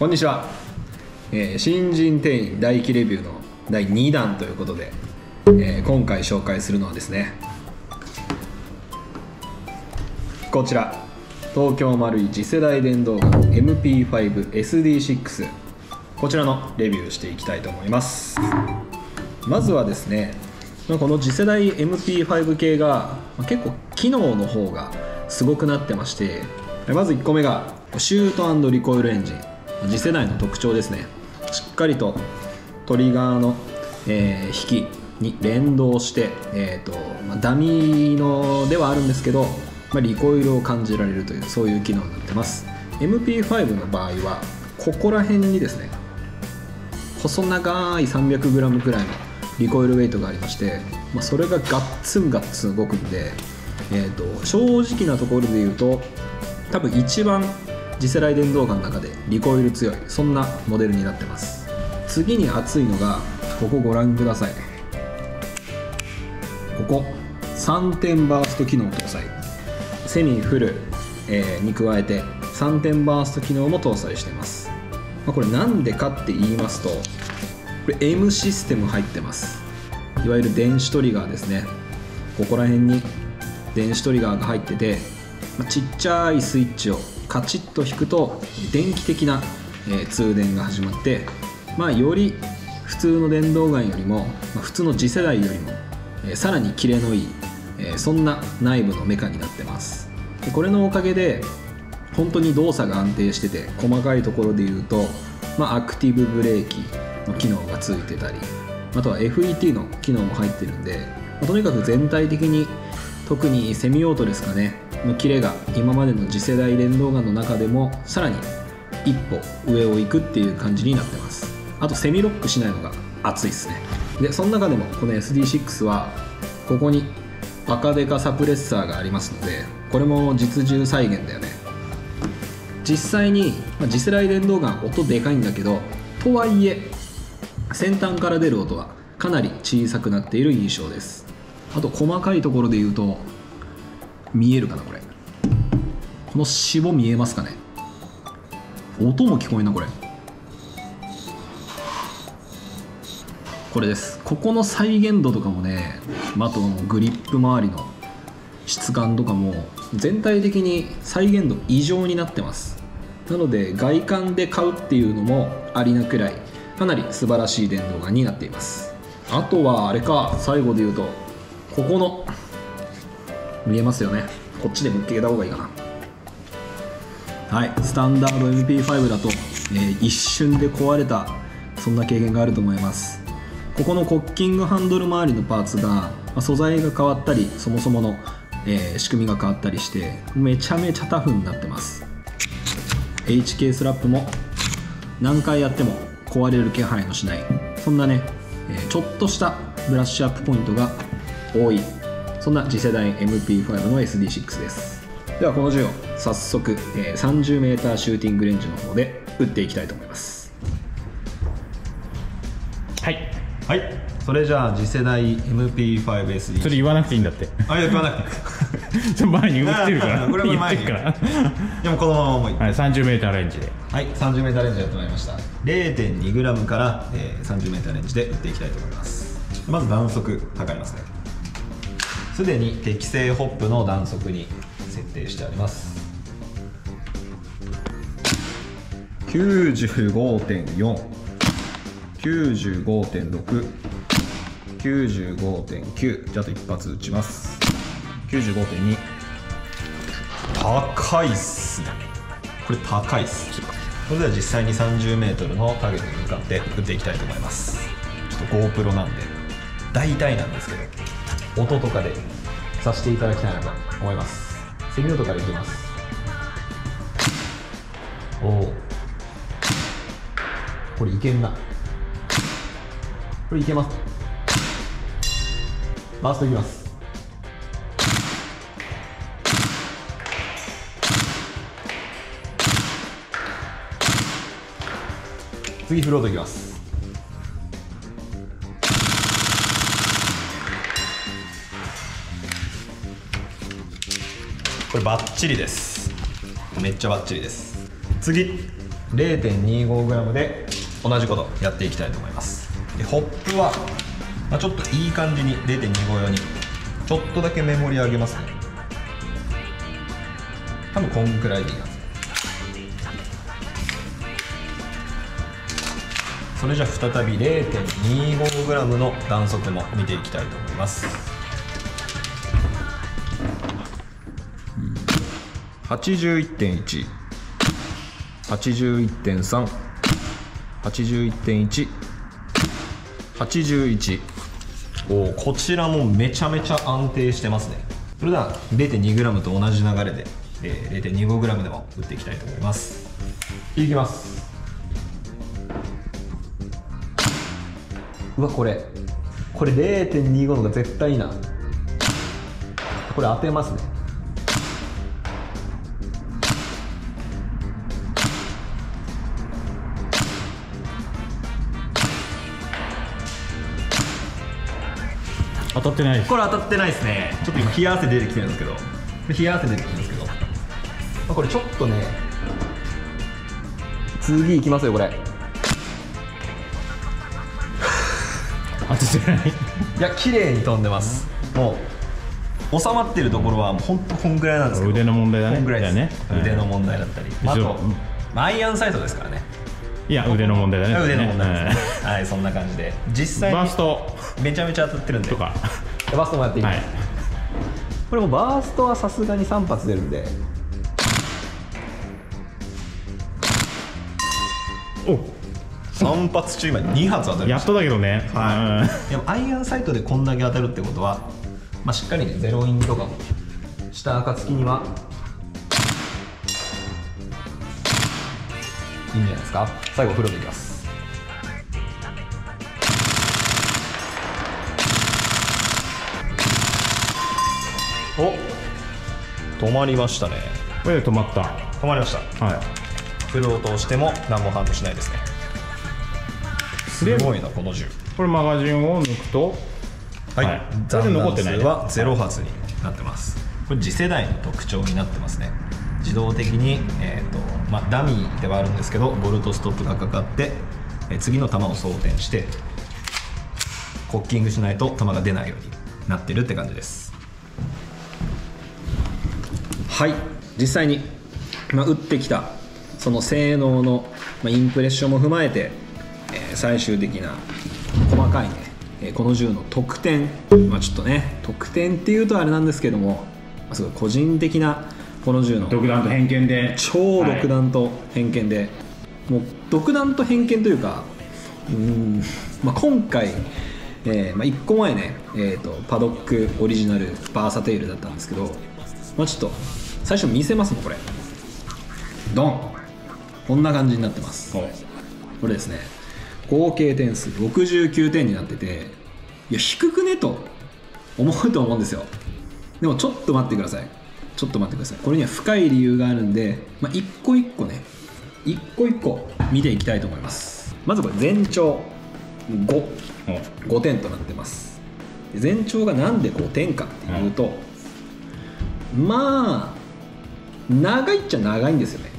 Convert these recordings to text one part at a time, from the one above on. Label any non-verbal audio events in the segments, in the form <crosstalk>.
こんにちは、えー新人店員大気レビューの第2弾ということで、えー今回紹介するのはですねこちら東京丸い次世代電動ガン MP5SD6 こちらのレビューしていきたいと思います。まずはですねこの次世代 MP5 系が結構機能の方がすごくなってましてまず1個目がシュートリコイルエンジン。次世代の特徴ですね。しっかりとトリガーの、えー引きに連動して、えーとまあ、ダミーのではあるんですけど、まあ、リコイルを感じられるというそういう機能になってます。MP5 の場合はここら辺にですね細長い 300g くらいのリコイルウェイトがありまして、まあ、それがガッツンガッツン動くんで、えー、と正直なところで言うと多分一番次世代電動ガンの中でリコイル強いそんなモデルになってます。次に熱いのがここご覧ください。ここ3点バースト機能搭載。セミフル、えーに加えて3点バースト機能も搭載してます、まあ、これなんでかって言いますとこれ M システム入ってます。いわゆる電子トリガーですね。ここら辺に電子トリガーが入ってて、まあちっちゃいスイッチをカチッと引くと電気的な、え通電が始まって、まあ、より普通の電動ガンよりも、ま普通の次世代よりも、えさらにキレのいい、えそんな内部のメカになってます。でこれのおかげで本当に動作が安定してて細かいところで言うと、まあ、アクティブブレーキの機能がついてたりあとは FET の機能も入ってるんで、まとにかく全体的に特にセミオートですかねのキレが今までの次世代電動ガンの中でもさらに一歩上を行くっていう感じになってます。あとセミロックしないのが熱いですね。でその中でもこの SD6 はここにバカデカサプレッサーがありますのでこれも実銃再現だよね。実際に、まあ次世代電動ガン音でかいんだけどとはいえ先端から出る音はかなり小さくなっている印象です。あと細かいところで言うと見えるかなこれ。この脂肪見えますかね。音も聞こえんなこれ。これです。ここの再現度とかもねまああとグリップ周りの質感とかも全体的に再現度異常になってます。なので外観で買うっていうのもありなくらいかなり素晴らしい電動ガンになっています。あとはあれか最後で言うとここの見えますよね。こっちでぶっけた方がいいかな。はい。スタンダード MP5 だと、えー一瞬で壊れたそんな経験があると思います。ここのコッキングハンドル周りのパーツが、ま素材が変わったりそもそもの、えー仕組みが変わったりしてめちゃめちゃタフになってます。HK スラップも何回やっても壊れる気配のしない。そんなね、えーちょっとしたブラッシュアップポイントが多い。そんな次世代 MP5 の SD6 です。ではこの銃を早速、えー 30m シューティングレンジの方で撃っていきたいと思います。はい。はい。それじゃあ次世代 MP5SD それ言わなくていいんだって。あいや言わなくてその <laughs> 前に打ってるから。これも前に。言ってるから。<laughs> でもこのままもういい。はい 30m レンジで。はい 30m レンジやってまいりました。0.2g から、えー 30m レンジで打っていきたいと思います。まず弾速測りますねすでに適正ホップの弾速に設定してあります。95.4 95.6 95.9じゃああと一発撃ちます。95.2高いっすね。これ高いっす。それでは実際に 30m のターゲットに向かって撃っていきたいと思います。ちょっと GoPro なんで。大体なんですけど音とかでさせていただきたいなと思います。セミ音からいきます。おおこれいけんな。これいけます。バーストいきます。次フロートいきます。これバッチリです。めっちゃバッチリです。次。0.25g で同じことやっていきたいと思います。でホップは、まあ、ちょっといい感じに0.25用にちょっとだけメモリ上げますね。多分こんくらいでいいはずそれじゃあ再び 0.25g の弾速も見ていきたいと思います。81.1 81.3 81.1 81おこちらもめちゃめちゃ安定してますね。それでは 0.2g と同じ流れで、えー、0.25g でも打っていきたいと思います。いきます。うわこれ。これ0.25のが絶対いいな。これ当てますね。当たってないこれ当たってないですね。ちょっと今冷や汗出てきてるんですけど。冷や汗出てきてるんですけど、まあ、これちょっとね次いきますよこれ。当たってない。いや綺麗に飛んでます、もう収まってるところはもうほんとこんぐらいなんですけど。腕の問題だね。こんぐらいでねうん腕の問題だったり、まあ、あとアイアンサイトですからね。いや腕の問題だね。腕の問題ねです、はい。そんな感じで。実際バーストめちゃめちゃ当たってるんで。とか。バーストもやっていきます、はい。これもバーストはさすがに3発出るんで。お。3発中今2発当たりやっました。とだけどね。はい。でもアイアンサイトでこんだけ当たるってことは、まあ、しっかりねゼロインとかもした暁にはいいんじゃないですか？最後フロでいきます止まりましたね。これで止まった。止まりました。はい。フルを通しても何も反応しないですね。すごいなこの銃。これマガジンを抜くとはい、はい。残ってないね。は0発になってます。これ次世代の特徴になってますね。自動的に、えーとまあ、ダミーではあるんですけどボルトストップがかかって、えー次の弾を装填してコッキングしないと弾が出ないようになってるって感じですはい。実際に、まあ、打ってきたその性能の、まあ、インプレッションも踏まえて、えー最終的な細かいね、えーこの銃の得点、まあ、ちょっとね得点っていうとあれなんですけども、まあ、すごい個人的なこの銃の独断と偏見で。超独断と偏見で、もう独断と偏見というかうーん、まあ、今回、えーまあ、1個前ね、えー、とパドックオリジナルバーサテイルだったんですけど、まあ、ちょっと最初見せますねこれ。ドン。こんな感じになってます。はい。これですね。合計点数69点になってていや低くね？と。思うと思うんですよ。でもちょっと待ってください。ちょっと待ってください。これには深い理由があるんで、まあ、一個一個ね。一個一個見ていきたいと思います。まずこれ全長。5 5点となってます。で全長がなんで5点かっていうと、まあ長いっちゃ長いんですよね。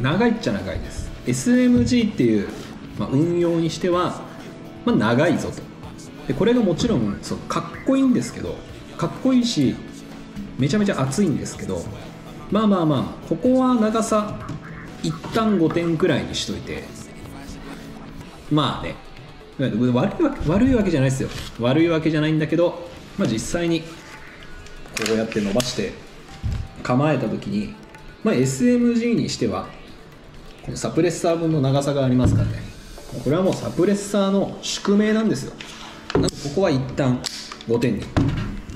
長いっちゃ長いです。SMG っていう、まあ、運用にしては、まあ、長いぞと。でこれがもちろんそうかっこいいんですけどかっこいいしめちゃめちゃ熱いんですけどまあまあまあここは長さ一旦5点くらいにしといてまあね。悪いわ悪いわけじゃないですよ。悪いわけじゃないんだけど、まあ、実際にこうやって伸ばして構えた時に、まあ、SMG にしてはこのサプレッサー分の長さがありますからね。これはもうサプレッサーの宿命なんですよ。なのでここは一旦5点に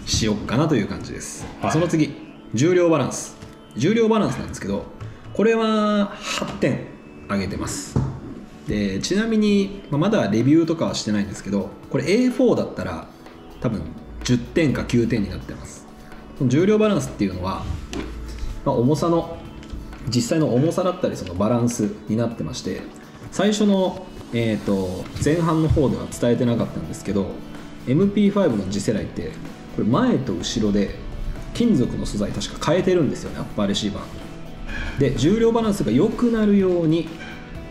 しよっかなという感じです、はい。その次重量バランス。重量バランスなんですけどこれは8点上げてます。でちなみに、まあまだレビューとかはしてないんですけどこれ A4 だったら多分10点か9点になってます重量バランスっていうのは、まあ、重さの実際の重さだったりそのバランスになってまして最初の、えー、と前半の方では伝えてなかったんですけど MP5 の次世代ってこれ前と後ろで金属の素材確か変えてるんですよねアッパーレシーバー。で重量バランスが良くなるように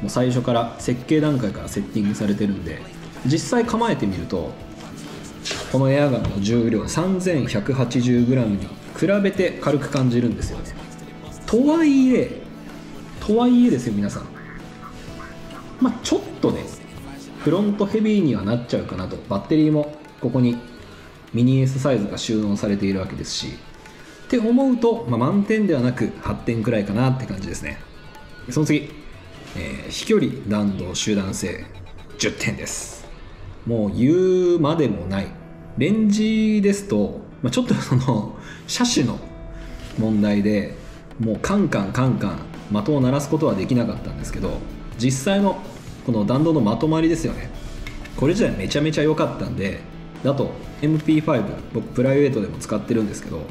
もう最初から設計段階からセッティングされてるんで実際構えてみるとこのエアガンの重量 3180g に比べて軽く感じるんですよね。とはいえとはいえですよ皆さん。まあちょっとねフロントヘビーにはなっちゃうかなと。バッテリーもここにミニ S サイズが収納されているわけですし。って思うと、まあ、満点ではなく8点くらいかなって感じですね。その次、えー飛距離弾道集団性10点です。もう言うまでもないレンジですと、まあ、ちょっとその車種の問題でもうカンカンカンカン的を鳴らすことはできなかったんですけど実際のこの弾道のまとまりですよね。これ自体めちゃめちゃ良かったんであと MP5 僕プライベートでも使ってるんですけど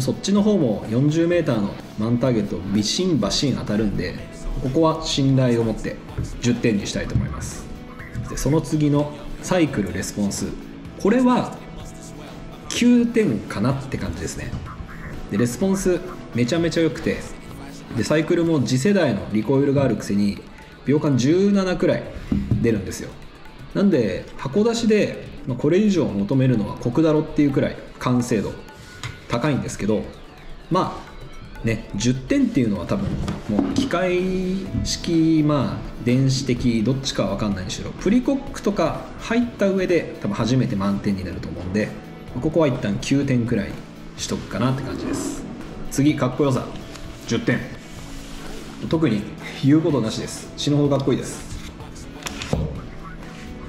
そっちの方も 40m のマンターゲットビシンバシン当たるんでここは信頼を持って10点にしたいと思います。でその次のサイクルレスポンス。これは9点かなって感じですね。でレスポンスめちゃめちゃ良くてでサイクルも次世代のリコイルがあるくせに秒間17くらい出るんですよ。なんで箱出しでこれ以上求めるのは酷だろっていうくらい完成度高いんですけどまあね10点っていうのは多分もう機械式まあ電子的どっちかは分かんないにしろプリコックとか入った上で多分初めて満点になると思うんでここは一旦9点くらいにしとくかなって感じです。次かっこよさ。10点。特に言うことなしです。死ぬほどかっこいいです。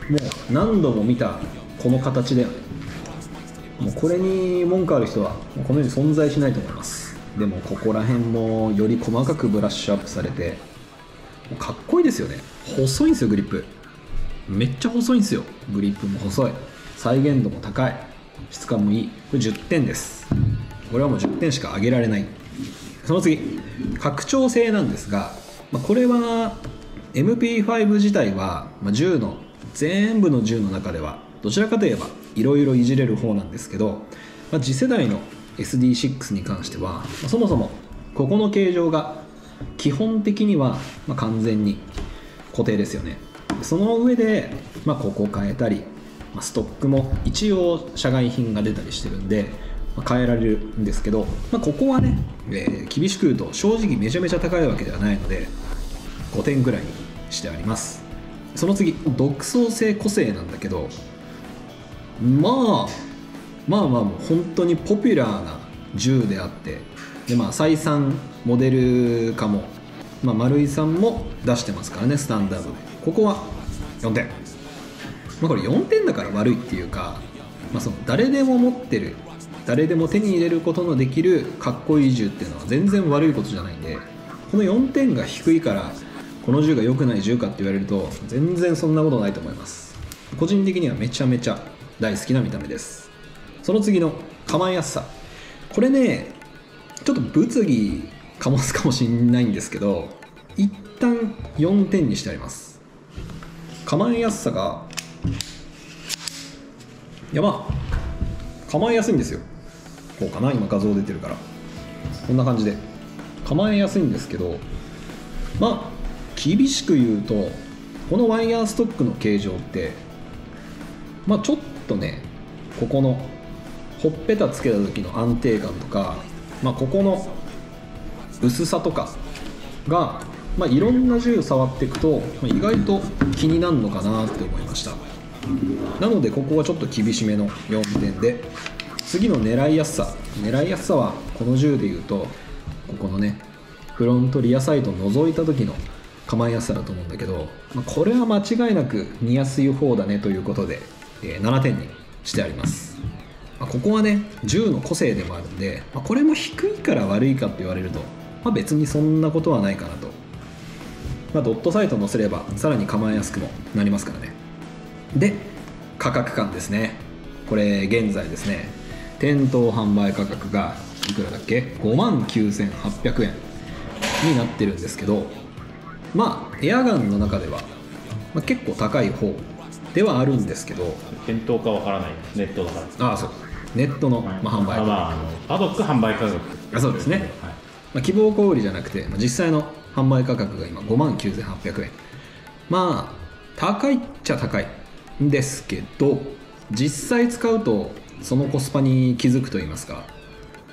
もう何度も見たこの形だよねもうこれに文句ある人はこの世に存在しないと思います。でもここら辺もより細かくブラッシュアップされてかっこいいですよね。細いんですよグリップ。めっちゃ細いんですよ。グリップも細い。再現度も高い。質感もいい。これ10点です。これはもう10点しか上げられない。その次。拡張性なんですが、まあ、これは MP5 自体は、まあ、銃の全部の銃の中ではどちらかといえばいろいろいじれる方なんですけど、まあ、次世代の SD6 に関しては、そもそもここの形状が基本的には完全に固定ですよね。その上で、まあ、ここ変えたり、ま、ストックも一応社外品が出たりしてるんで、ま変えられるんですけど、まあ、ここはね、えー厳しく言うと正直めちゃめちゃ高いわけではないので5点ぐらいにしてあります。その次独創性個性なんだけどまあまあまあもう本当にポピュラーな銃であってでまあ再三モデル化も、まあ、丸井さんも出してますからねスタンダードで。ここは4点。まあこれ4点だから悪いっていうか、まあ、その誰でも持ってる誰でも手に入れることのできるかっこいい銃っていうのは全然悪いことじゃないんでこの4点が低いからこの銃が良くない銃かって言われると全然そんなことないと思います。個人的にはめちゃめちゃ大好きな見た目です。その次の構えやすさ。これねちょっと物議かもすかもしんないんですけど一旦4点にしてあります。構えやすさがやまあ構えやすいんですよ。こうかな今画像出てるから。こんな感じで。構えやすいんですけどまあ厳しく言うとこのワイヤーストックの形状ってまあちょっとねここのほっぺたつけた時の安定感とか、まあ、ここの薄さとかが、まあ、いろんな銃触っていくと、まあ、意外と気になるのかなって思いました。なのでここはちょっと厳しめの4点で次の狙いやすさ狙いやすさはこの銃でいうとここのねフロントリアサイドを覗いた時の構えやすさだと思うんだけど、まあ、これは間違いなく見やすい方だねということで、えー7点にしてあります、まあここはね銃の個性でもあるんで、まあこれも低いから悪いかって言われると、まあ、別にそんなことはないかなと、まあ、ドットサイト載せればさらに構えやすくもなりますからね。で価格感ですね。これ現在ですね。店頭販売価格がいくらだっけ？5万9800円になってるんですけどまあエアガンの中では、まあ、結構高い方ではあるんですけど店頭かわからないです。ネットだから。ああそうネットの、まあ、販売あまああのアドック販売価格。あそうですね。はい。まあ、希望小売りじゃなくて、まあ、実際の販売価格が今5万9800円。まあ高いっちゃ高いんですけど実際使うとそのコスパに気づくと言いますか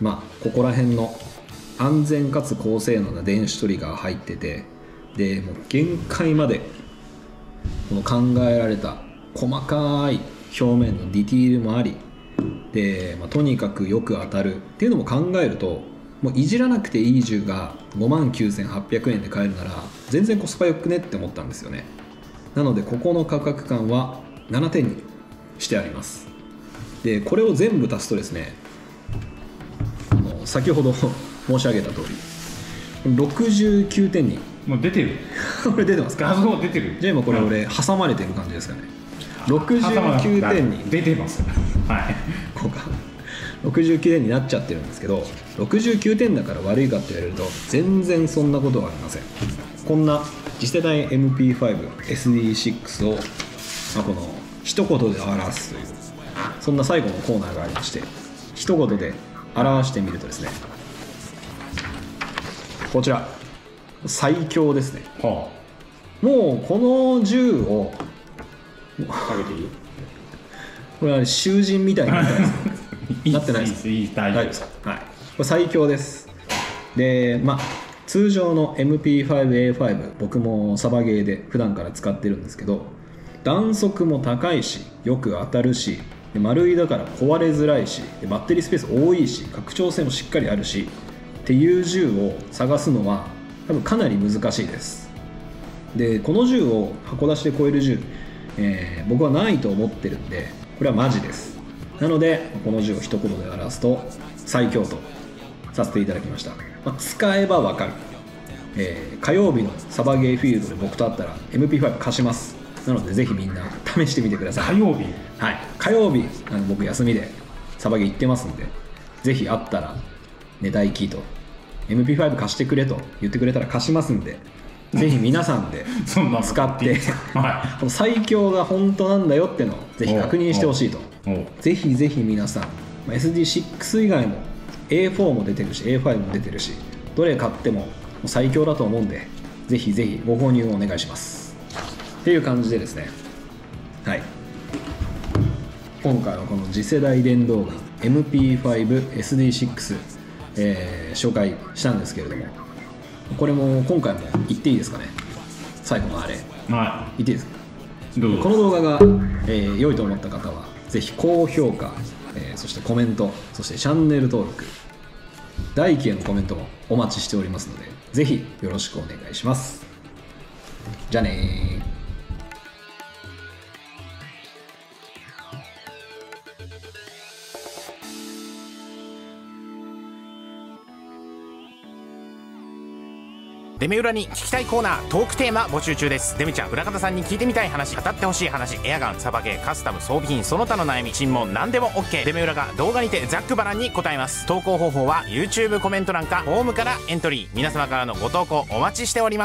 まあここら辺の安全かつ高性能な電子トリガー入っててでもう限界までこの考えられた細かい表面のディティールもありで、まあ、とにかくよく当たるっていうのも考えるともういじらなくていい銃が5万9800円で買えるなら全然コスパよくねって思ったんですよね。なのでここの価格感は7点にしてあります。でこれを全部足すとですね先ほど申し上げた通り69点に。もう出てる。<laughs> これ出てますか？画像出てる。じゃあ今これ俺挟まれてる感じですかね69点に。出てますはい。こうか69点になっちゃってるんですけど69点だから悪いかって言われると全然そんなことはありません。こんな次世代 MP5SD6 を、まあ、この一言で表すというそんな最後のコーナーがありまして一言で表してみるとですねこちら。最強ですね。はもうこの銃をあかけていい？これは囚人みたいになってないです。か <laughs> なってないです。い大丈夫ですはい、これ最強ですでまあ通常の MP5A5 僕もサバゲーで普段から使ってるんですけど弾速も高いしよく当たるしで丸いだから壊れづらいしでバッテリースペース多いし拡張性もしっかりあるしっていう銃を探すのは多分かなり難しいですでこの銃を箱出しで超える銃、えー僕はないと思ってるんでこれはマジです。なのでこの銃を一言で表すと最強とさせていただきました、まあ使えばわかる、えー火曜日のサバゲーフィールドで僕と会ったら MP5 貸します。なのでぜひみんな試してみてください。火曜日？はい、火曜日あの僕休みでサバゲー行ってますんでぜひ会ったら値段キーと。MP5 貸してくれと言ってくれたら貸しますんでぜひ皆さんで <laughs> 使って最強が本当なんだよってのをぜひ確認してほしいと。ぜひぜひ皆さんまあ SD6 以外も A4 も出てるし A5 も出てるしどれ買っても最強だと思うんでぜひぜひご購入をお願いします。っていう感じでですね。はい。今回はこの次世代電動ガン MP5SD6、えー紹介したんですけれどもこれも今回も言っていいですかね？最後のあれ。は言っていいですか？この動画が、えー良いと思った方はぜひ高評価、えーそしてコメントそしてチャンネル登録大輝へのコメントもお待ちしておりますのでぜひよろしくお願いします。じゃあねデメ裏に聞きたいコーナートークテーマ募集中です。デメちゃん裏方さんに聞いてみたい話語ってほしい話エアガンサバゲーカスタム装備品その他の悩み尋問何でも OK デメ裏が動画にてざっくばらんに答えます。投稿方法は YouTube コメント欄かホームからエントリー。皆様からのご投稿お待ちしております。